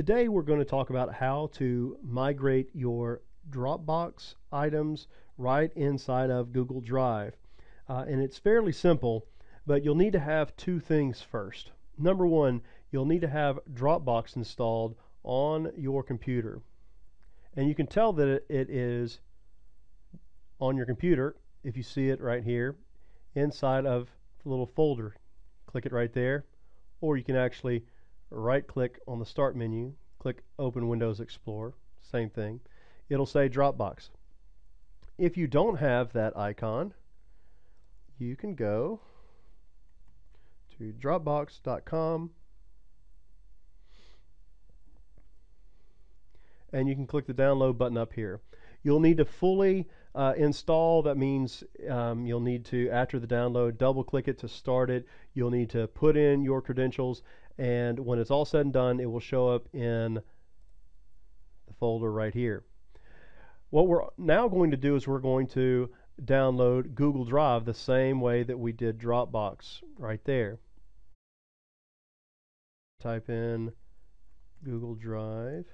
Today we're going to talk about how to migrate your Dropbox items right inside of Google Drive. Uh, and it's fairly simple, but you'll need to have two things first. Number one, you'll need to have Dropbox installed on your computer. And you can tell that it is on your computer if you see it right here inside of the little folder. Click it right there, or you can actually right click on the start menu, click open Windows Explorer, same thing. It'll say Dropbox. If you don't have that icon, you can go to dropbox.com and you can click the download button up here. You'll need to fully uh, install. That means um, you'll need to, after the download, double click it to start it. You'll need to put in your credentials and when it's all said and done, it will show up in the folder right here. What we're now going to do is we're going to download Google Drive the same way that we did Dropbox right there. Type in Google Drive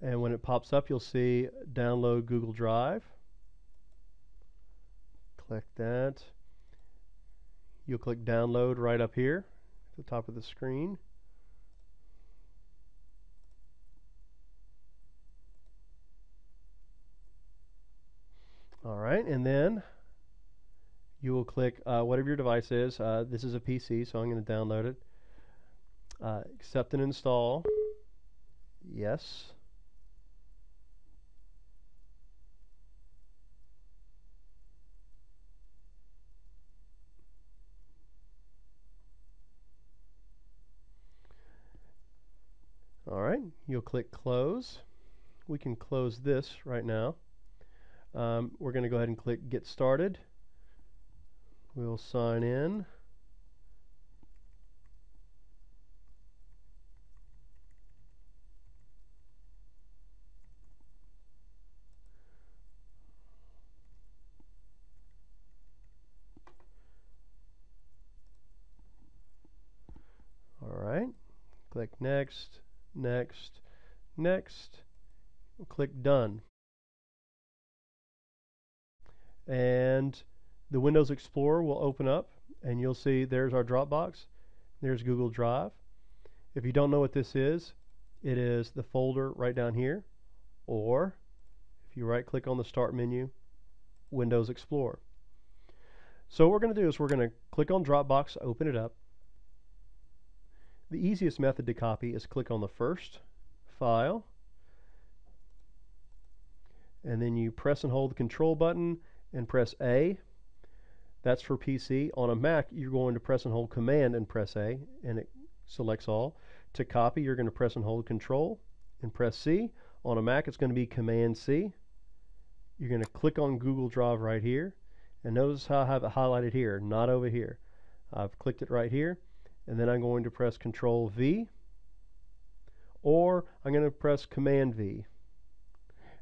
and when it pops up you'll see download Google Drive. Click that. You'll click download right up here at the top of the screen. Alright and then you will click uh, whatever your device is. Uh, this is a PC so I'm going to download it. Uh, accept and install. Yes Alright, you'll click close. We can close this right now. Um, we're going to go ahead and click get started. We'll sign in. Alright, click next next, next, click done. And the Windows Explorer will open up and you'll see there's our Dropbox, there's Google Drive. If you don't know what this is, it is the folder right down here, or if you right click on the Start menu, Windows Explorer. So what we're going to do is we're going to click on Dropbox, open it up, the easiest method to copy is click on the first file and then you press and hold the control button and press A. That's for PC. On a Mac, you're going to press and hold Command and press A, and it selects all. To copy, you're going to press and hold Control and press C. On a Mac, it's going to be Command C. You're going to click on Google Drive right here, and notice how I have it highlighted here, not over here. I've clicked it right here and then I'm going to press Control V or I'm going to press Command V.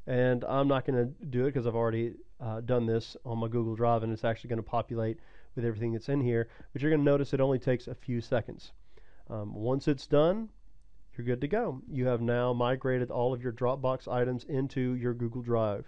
And I'm not going to do it because I've already uh, done this on my Google Drive and it's actually going to populate with everything that's in here but you're going to notice it only takes a few seconds. Um, once it's done you're good to go. You have now migrated all of your Dropbox items into your Google Drive